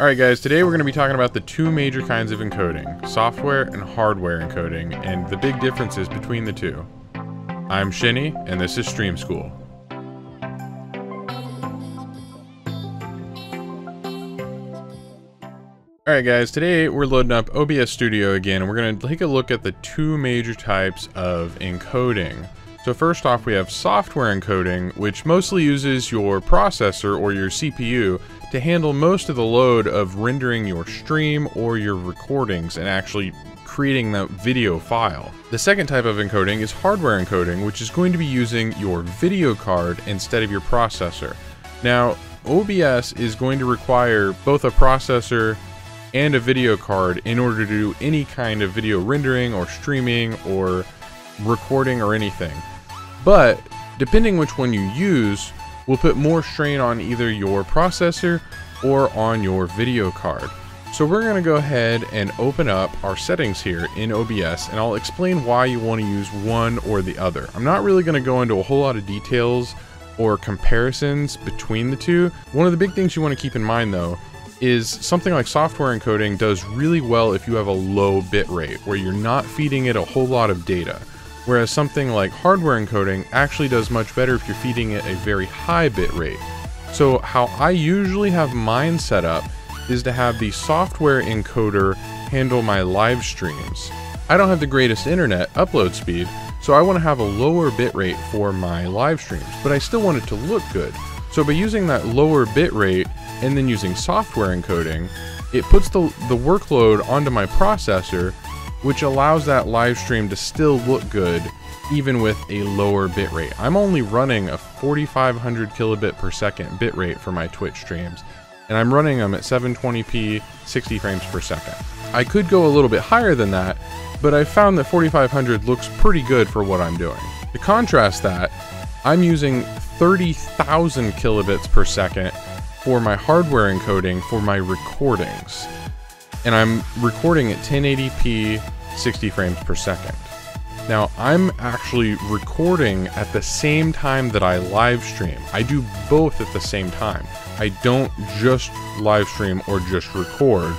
Alright guys, today we're going to be talking about the two major kinds of encoding, software and hardware encoding, and the big differences between the two. I'm Shinny, and this is Stream School. Alright guys, today we're loading up OBS Studio again, and we're going to take a look at the two major types of encoding. So first off, we have software encoding, which mostly uses your processor or your CPU to handle most of the load of rendering your stream or your recordings and actually creating that video file. The second type of encoding is hardware encoding, which is going to be using your video card instead of your processor. Now, OBS is going to require both a processor and a video card in order to do any kind of video rendering or streaming or recording or anything. But depending which one you use, will put more strain on either your processor or on your video card. So we're going to go ahead and open up our settings here in OBS and I'll explain why you want to use one or the other. I'm not really going to go into a whole lot of details or comparisons between the two. One of the big things you want to keep in mind though is something like software encoding does really well if you have a low bit rate where you're not feeding it a whole lot of data whereas something like hardware encoding actually does much better if you're feeding it a very high bit rate. So how I usually have mine set up is to have the software encoder handle my live streams. I don't have the greatest internet upload speed, so I want to have a lower bitrate for my live streams, but I still want it to look good. So by using that lower bitrate and then using software encoding, it puts the, the workload onto my processor which allows that live stream to still look good even with a lower bitrate. I'm only running a 4500 kilobit per second bitrate for my Twitch streams, and I'm running them at 720p 60 frames per second. I could go a little bit higher than that, but I found that 4500 looks pretty good for what I'm doing. To contrast that, I'm using 30,000 kilobits per second for my hardware encoding for my recordings. And I'm recording at 1080p 60 frames per second. Now, I'm actually recording at the same time that I live stream. I do both at the same time. I don't just live stream or just record.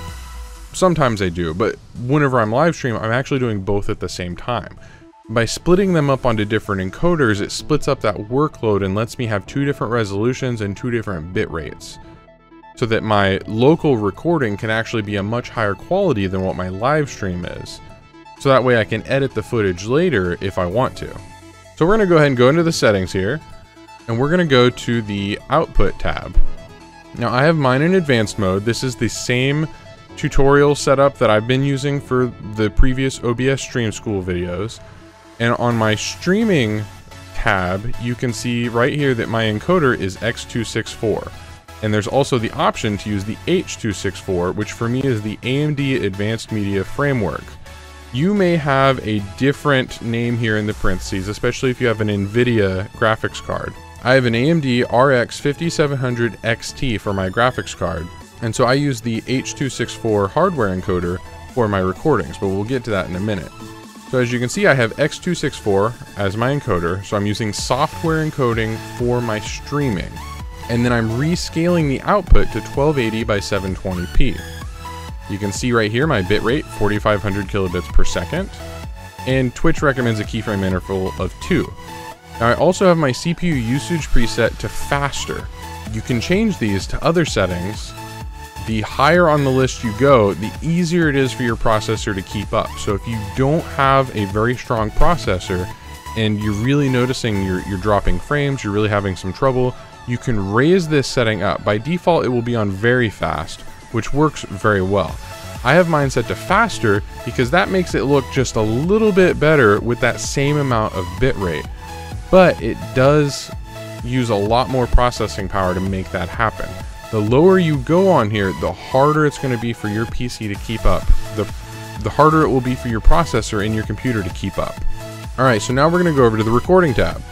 Sometimes I do, but whenever I'm live stream, I'm actually doing both at the same time. By splitting them up onto different encoders, it splits up that workload and lets me have two different resolutions and two different bit rates. So that my local recording can actually be a much higher quality than what my live stream is. So that way I can edit the footage later if I want to. So we're going to go ahead and go into the settings here. And we're going to go to the output tab. Now I have mine in advanced mode. This is the same tutorial setup that I've been using for the previous OBS Stream School videos. And on my streaming tab, you can see right here that my encoder is X264. And there's also the option to use the H264, which for me is the AMD Advanced Media Framework. You may have a different name here in the parentheses, especially if you have an NVIDIA graphics card. I have an AMD RX 5700 XT for my graphics card, and so I use the H264 hardware encoder for my recordings, but we'll get to that in a minute. So as you can see, I have X264 as my encoder, so I'm using software encoding for my streaming. And then I'm rescaling the output to 1280 by 720p. You can see right here my bitrate, 4500 kilobits per second, and Twitch recommends a keyframe interval of 2. Now I also have my CPU usage preset to faster. You can change these to other settings. The higher on the list you go, the easier it is for your processor to keep up. So if you don't have a very strong processor and you're really noticing you're, you're dropping frames, you're really having some trouble, you can raise this setting up. By default, it will be on very fast, which works very well. I have mine set to faster because that makes it look just a little bit better with that same amount of bitrate. But it does use a lot more processing power to make that happen. The lower you go on here, the harder it's going to be for your PC to keep up. The, the harder it will be for your processor in your computer to keep up. Alright, so now we're going to go over to the recording tab.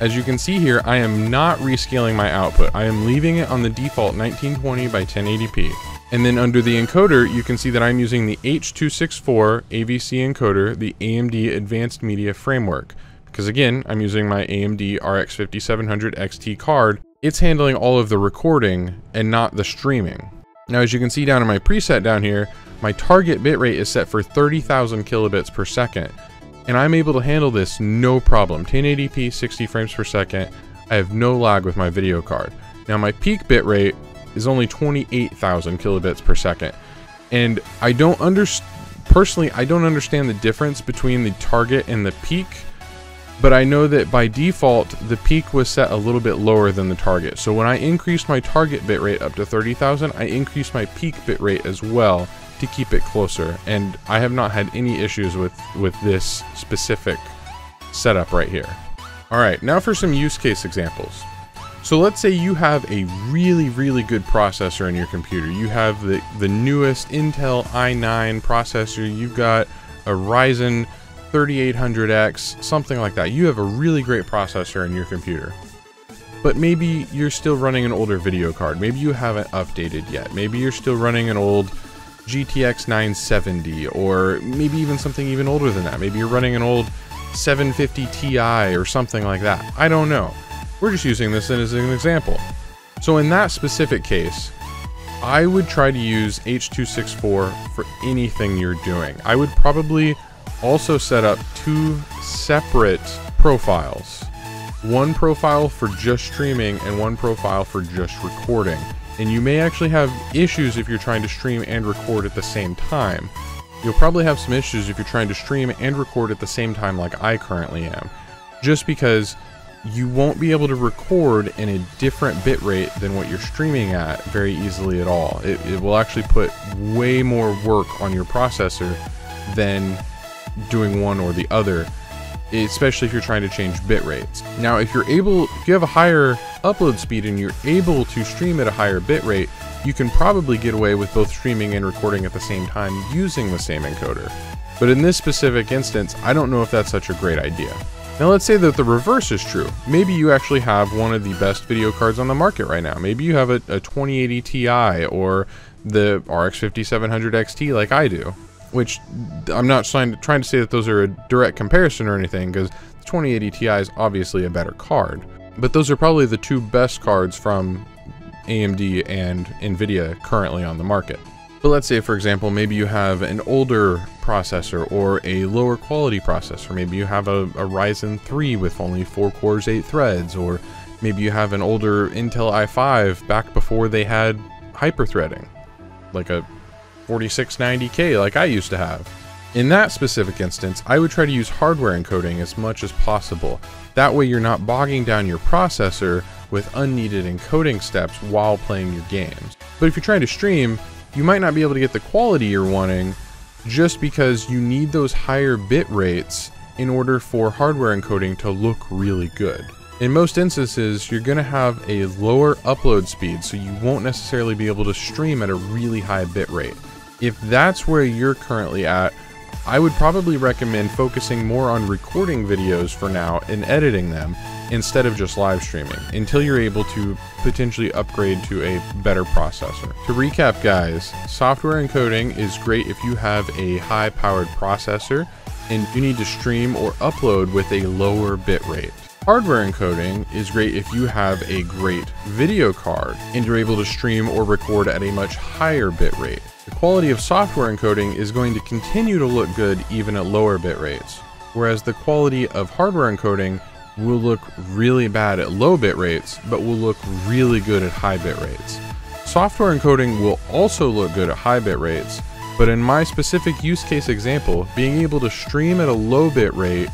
As you can see here, I am not rescaling my output. I am leaving it on the default 1920 by 1080p. And then under the encoder, you can see that I'm using the H264 AVC encoder, the AMD Advanced Media Framework. Because again, I'm using my AMD RX 5700 XT card. It's handling all of the recording and not the streaming. Now, as you can see down in my preset down here, my target bitrate is set for 30,000 kilobits per second, and I'm able to handle this no problem. 1080p, 60 frames per second. I have no lag with my video card. Now, my peak bitrate is only 28,000 kilobits per second, and I don't understand. Personally, I don't understand the difference between the target and the peak but I know that by default, the peak was set a little bit lower than the target. So when I increased my target bitrate up to 30,000, I increased my peak bitrate as well to keep it closer. And I have not had any issues with, with this specific setup right here. All right, now for some use case examples. So let's say you have a really, really good processor in your computer. You have the, the newest Intel i9 processor. You've got a Ryzen 3800X, something like that. You have a really great processor in your computer. But maybe you're still running an older video card. Maybe you haven't updated yet. Maybe you're still running an old GTX 970 or maybe even something even older than that. Maybe you're running an old 750 Ti or something like that. I don't know. We're just using this as an example. So in that specific case, I would try to use H.264 for anything you're doing. I would probably also set up two separate profiles. One profile for just streaming and one profile for just recording. And you may actually have issues if you're trying to stream and record at the same time. You'll probably have some issues if you're trying to stream and record at the same time like I currently am. Just because you won't be able to record in a different bitrate than what you're streaming at very easily at all. It, it will actually put way more work on your processor than doing one or the other, especially if you're trying to change bit rates. Now, if you're able, if you have a higher upload speed and you're able to stream at a higher bit rate, you can probably get away with both streaming and recording at the same time using the same encoder. But in this specific instance, I don't know if that's such a great idea. Now let's say that the reverse is true. Maybe you actually have one of the best video cards on the market right now. Maybe you have a, a 2080 Ti or the RX 5700 XT like I do which I'm not trying to, trying to say that those are a direct comparison or anything, because the 2080 Ti is obviously a better card. But those are probably the two best cards from AMD and NVIDIA currently on the market. But let's say, for example, maybe you have an older processor or a lower quality processor. Maybe you have a, a Ryzen 3 with only 4 cores, 8 threads, or maybe you have an older Intel i5 back before they had hyperthreading, like a 4690K like I used to have. In that specific instance, I would try to use hardware encoding as much as possible. That way you're not bogging down your processor with unneeded encoding steps while playing your games. But if you're trying to stream, you might not be able to get the quality you're wanting just because you need those higher bit rates in order for hardware encoding to look really good. In most instances, you're going to have a lower upload speed, so you won't necessarily be able to stream at a really high bit rate if that's where you're currently at, I would probably recommend focusing more on recording videos for now and editing them instead of just live streaming until you're able to potentially upgrade to a better processor. To recap guys, software encoding is great if you have a high powered processor and you need to stream or upload with a lower bit rate. Hardware encoding is great if you have a great video card and you're able to stream or record at a much higher bit rate. The quality of software encoding is going to continue to look good even at lower bit rates, whereas the quality of hardware encoding will look really bad at low bit rates, but will look really good at high bit rates. Software encoding will also look good at high bit rates, but in my specific use case example, being able to stream at a low bit rate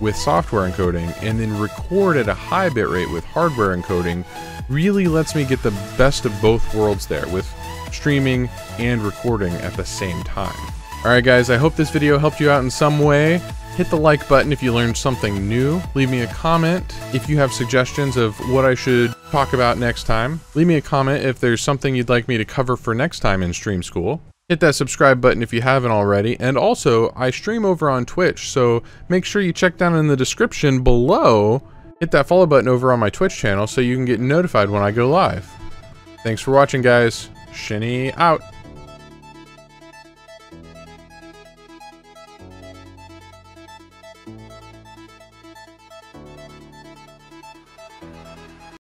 with software encoding and then record at a high bitrate with hardware encoding really lets me get the best of both worlds there with streaming and recording at the same time. Alright guys, I hope this video helped you out in some way. Hit the like button if you learned something new. Leave me a comment if you have suggestions of what I should talk about next time. Leave me a comment if there's something you'd like me to cover for next time in Stream School. Hit that subscribe button if you haven't already. And also, I stream over on Twitch, so make sure you check down in the description below. Hit that follow button over on my Twitch channel so you can get notified when I go live. Thanks for watching, guys. Shinny out.